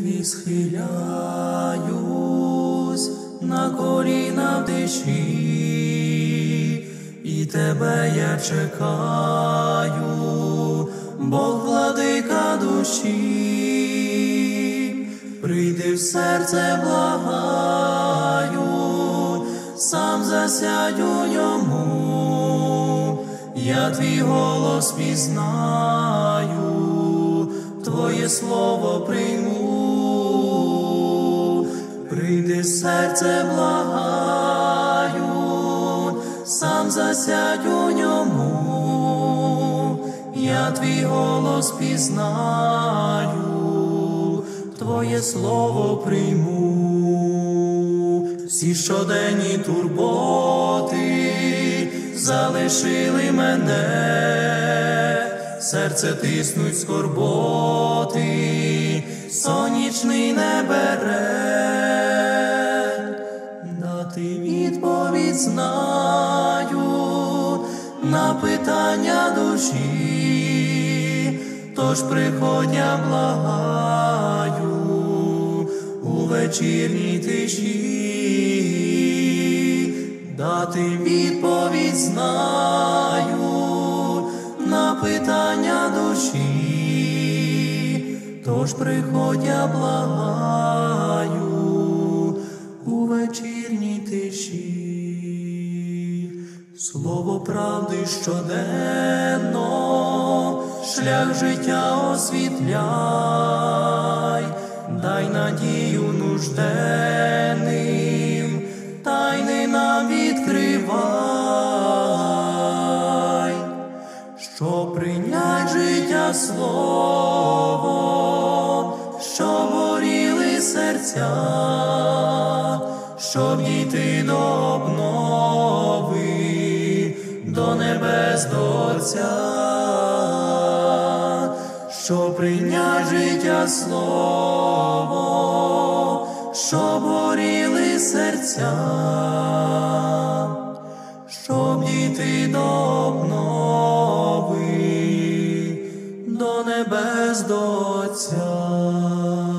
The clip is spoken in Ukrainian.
молитві схиляюсь на коліна в душі, і тебе я чекаю, Бог владика душі, прийди в серце, благаю, сам засядь у ньому, я твій голос пізнаю, Твоє слово прийму, прийди серце, благаю, сам засядь у ньому, я твій голос пізнаю, Твоє слово прийму, всі щоденні турботи залишили мене, серце тиснуть скорботи, сонячний не бере, знаю на питання душі, тож приходь, я благаю у вечірній тиші, дати відповідь знаю на питання душі, тож приходь, я благаю у вечірній тиші. Слово правди щоденно, шлях життя освітляй, дай надію нужденним, тайни нам відкривай, що прийнять життя слово, що горіли серця, щоб дійти до обнови, до небес до Отця, що прийнять життя слово, щоб горіли серця, щоб дійти до обнови, до небес до Отця.